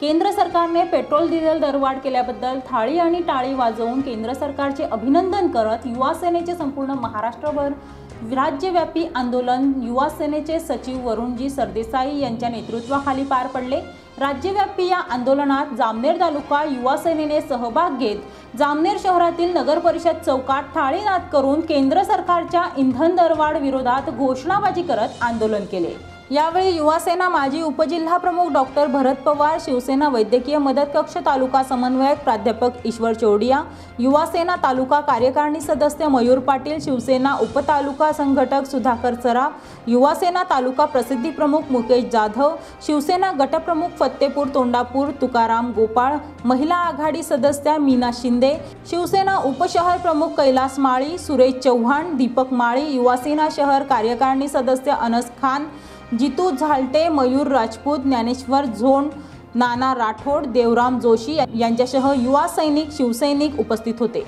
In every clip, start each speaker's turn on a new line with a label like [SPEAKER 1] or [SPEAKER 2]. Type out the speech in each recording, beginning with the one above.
[SPEAKER 1] केंद्र सरकारने petrol diesel दरवाढ केल्याबद्दल थाळी आणि टाळी वाजवून केंद्र सरकारचे अभिनंदन करत युवासेनेचे संपूर्ण महाराष्ट्रभर राज्यव्यापी आंदोलन युवासेनेचे सचिव वरुणजी सरदेसाई यांच्या नेतृत्वाखाली पार पडले. राज्यव्यापी या आंदोलनात जामनेर तालुका युवासेनेने सहभाग घेत जामनेर शहरातील नगर परिषद चौकात थाळीनाद करून केंद्र सरकारच्या इंधन दरवाढ विरोधात घोषणाबाजी करत आंदोलन केले. यावेळी युवासेना माजी उपजिल्हा प्रमुख डॉक्टर भरत पवार शिवसेना वैद्यकीय मदत कक्ष तालुका समन्वयक प्राध्यापक ईश्वर चोडिया युवासेना तालुका कार्यकारिणी सदस्य मयूर पाटील शिवसेना उपतालुका संघटक सुधाकर सराफ युवासेना तालुका प्रसिद्धी प्रमुख मुकेश जाधव शिवसेना गटप्रमुख फत्तेपूर तोंडापूर तुकाराम गोपाळ महिला आघाडी सदस्या मीना शिंदे शिवसेना उपशहर प्रमुख कैलास माळी सुरेश चव्हाण दीपक माळी युवासेना शहर कार्यकारिणी सदस्य अनस खान जितू झालटे मयूर राजपूत ज्ञानेश्वर झोंड नाना राठोड देवराम जोशी यांच्यासह युवा सैनिक शिवसैनिक उपस्थित होते.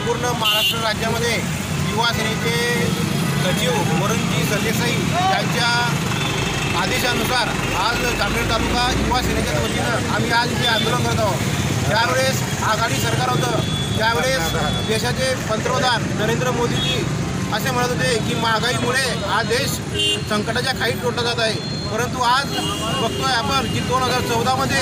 [SPEAKER 2] संपूर्ण महाराष्ट्र राज्यामध्ये युवासेनेचे सचिव वरुणजी सरदेसाई यांच्या आदेशानुसार आज जामनेर तालुका युवा सेनेच्या वतीनं आम्ही आज जे आंदोलन करत आहोत. ज्यावेळेस आघाडी सरकार होतं त्यावेळेस देशाचे पंतप्रधान नरेंद्र मोदीजी असे म्हणत होते की महागाईमुळे हा देश संकटाच्या खाईत तोटला जात आहे. परंतु आज बघतोय आपण की दोन हजार चौदामध्ये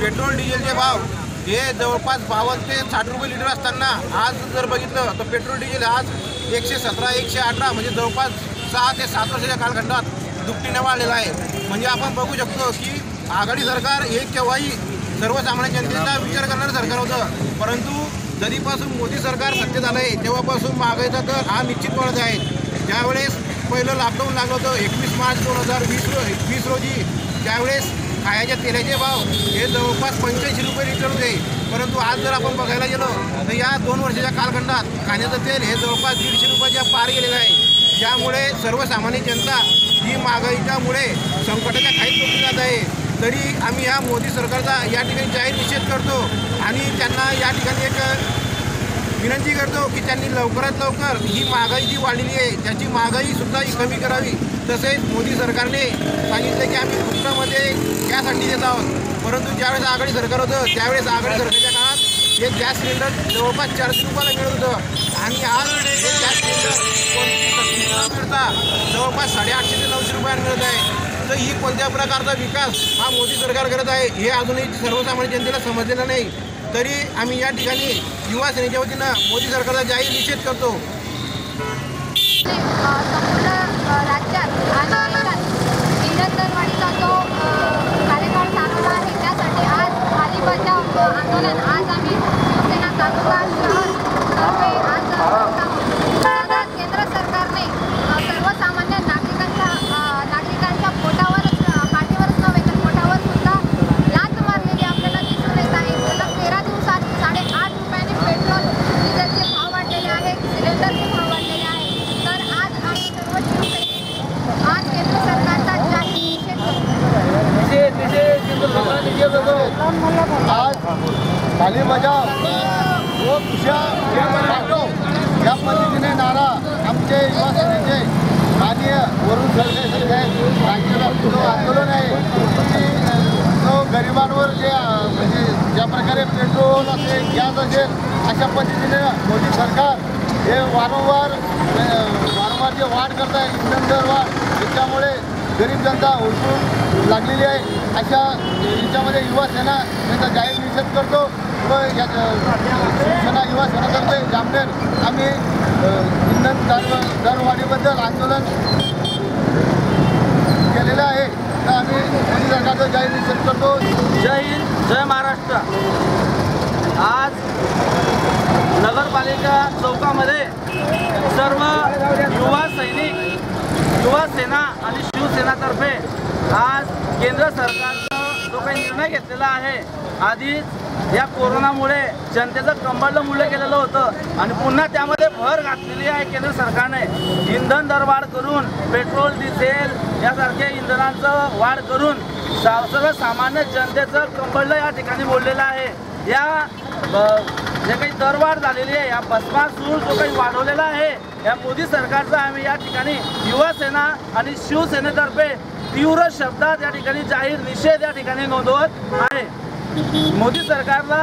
[SPEAKER 2] पेट्रोल डिझेलचे भाव हे जवळपास बावन्न ते साठ रुपये लिटर असताना आज जर बघितलं तर पेट्रोल डिझेल आज एकशे सतरा एकशे अठरा म्हणजे जवळपास सहा ते सात वर्षाच्या कालखंडात दुपटीने वाढलेला आहे. म्हणजे आपण बघू शकतो की आघाडी सरकार हे केव्हाही सर्वसामान्य जनतेचा विचार करणारं सरकार होतं. परंतु जरीपासून मोदी सरकार सत्तेत आलं आहे तेव्हापासून महागाईचा दर हा निश्चित वाढत आहे. ज्यावेळेस पहिलं लॉकडाऊन लागलं होतं एकवीस मार्च दोन हजार वीस रो वीस रोजी त्यावेळेस खायाच्या तेलाचे भाव हे जवळपास पंच्याऐंशी रुपये लिटर होते. परंतु आज जर आपण बघायला गेलो तर या दोन वर्षाच्या कालखंडात खाण्याचं तेल हे जवळपास दीडशे रुपयाच्या पार गेलेलं आहे. ज्यामुळे सर्वसामान्य जनता ही महागाईच्यामुळे संकटाच्या खाईत पडली जात आहे. तरी आम्ही या मोदी सरकारचा या ठिकाणी जाहीर निषेध करतो आणि त्यांना या ठिकाणी एक विनंती करतो की त्यांनी लवकरात लवकर ही महागाई जी वाढलेली आहे त्याची महागाईसुद्धा ही कमी करावी. तसेच मोदी सरकारने सांगितलं की आम्ही फुकटामध्ये गॅससाठी देत आहोत. परंतु ज्यावेळेस आघाडी सरकार होतं त्यावेळेस आघाडी सरकारच्या काळात हे गॅस सिलेंडर जवळपास चारशे रुपयाला मिळत होतं. आणि आज हे गॅस सिलेंडर न मिळता जवळपास साडेआठशे ते नऊशे रुपयाला मिळत आहे. तर ही कोणत्या प्रकारचा विकास हा मोदी सरकार करत आहे हे अजूनही सर्वसामान्य जनतेला समजलेलं नाही. तरी आम्ही या ठिकाणी युवा सेनेच्या वतीनं मोदी सरकारचा जाहीर निषेध करतो
[SPEAKER 3] अ, संपूर्ण अ, राज्यात आणि देशात इंधन दरवाढीचा जो अ, कार्यकाळ चालवला आहे त्यासाठी आज खाली बचाव अ, आंदोलन आज आम्ही शिवसेना तालुका शहर तर्फे आज करत आहोत. सध्या केंद्र सरकारने अ, सर्वसामान्य नागरिकांच्या अ, नागरिकांच्या पोटावरच अ, पाठीवरच नव्हे तर पोटावर सुद्धा लाच मारलेली आपल्याला दिसून येत आहे सलग तेरा दिवसात साडेआठ रुपयाने पेट्रोल डिझेलचे भाव वाढलेले आहेत सिलेंडरचे भाव वाढलेले आहेत तर आज आम्ही सर्व शिवसैनिक आज केंद्र सरकारचा जाहीर निषेध करतो
[SPEAKER 4] आज खाली बजाव व हो, खुशा. या पद्धतीने नारा आमचे युवा सेनेचे माननीय वरुण सरदेसाई साहेब राज्यात जो आंदोलन आहे. की जो गरिबांवर जे म्हणजे ज्या प्रकारे पेट्रोल असेल गॅस असेल अशा पद्धतीने मोदी सरकार हे वारंवार वारंवार जे वाढ करत आहे इंधन दर वाढ त्याच्यामुळे गरीब जनता उठून लागलेली आहे. अशा याच्यामध्ये युवा सेना याचा जाहीर निषेध करतो. व या शिवसेना युवा सेनेतर्फे जामनेर आम्ही इंधन दर दरवाढीबद्दल आंदोलन केलेलं आहे. तर आम्ही मोदी सरकारचा जाहीर निषेध करतो.
[SPEAKER 5] जय हिंद जय महाराष्ट्र. आज नगरपालिका चौकामध्ये सर्व युवा सैनिक युवा सेना आणि शिवसेनातर्फे आज केंद्र सरकारनं जो काही निर्णय घेतलेला आहे आधीच या कोरोनामुळे जनतेचं कंबरलं मुलं गेलेलं होतं. आणि पुन्हा त्यामध्ये भर घातलेली आहे केंद्र सरकारने. इंधन दरवाढ करून पेट्रोल डिझेल यासारख्या इंधनांचं वाढ करून सा- सर्वसामान्य जनतेचं कंबरलं या ठिकाणी बोललेलं आहे. या जे काही दरवाढ झालेली आहे या भस्मासूर जो काही वाढवलेला आहे या मोदी सरकारचा आम्ही या ठिकाणी युवा सेना आणि शिवसेनेतर्फे तीव्र शब्दात या ठिकाणी जाहीर निषेध या ठिकाणी नोंदवत आहे. मोदी सरकारला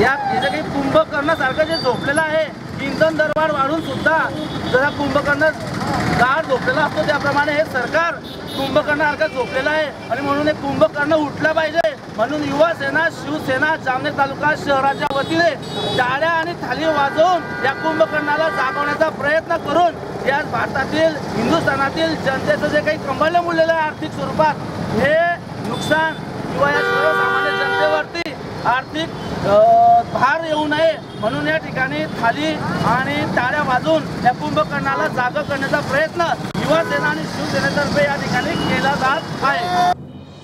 [SPEAKER 5] या जे काही कुंभकर्णासारखं जे झोपलेलं आहे इंधन दरवाढ वाढून सुद्धा जरा कुंभकर्ण गाड झोपलेला असतो त्याप्रमाणे हे सरकार कुंभकर्णासारखं झोपलेलं आहे आणि म्हणून हे कुंभकर्ण उठलं पाहिजे. म्हणून युवा सेना शिवसेना जामनेर तालुका शहराच्या वतीने टाळ्या आणि थाली वाजवून या कुंभकर्णाला जागवण्याचा प्रयत्न करून या भारतातील हिंदुस्थानातील जनतेचं जे काही कंबळलं मुडलेलं आहे आर्थिक स्वरूपात हे नुकसान किंवा या सर्वसामान्य जनतेवरती आर्थिक भार येऊ नये म्हणून या ठिकाणी थाली आणि टाळ्या वाजून या कुंभकर्णाला जागा करण्याचा प्रयत्न युवा सेना आणि शिवसेनेतर्फे या ठिकाणी केला जात आहे.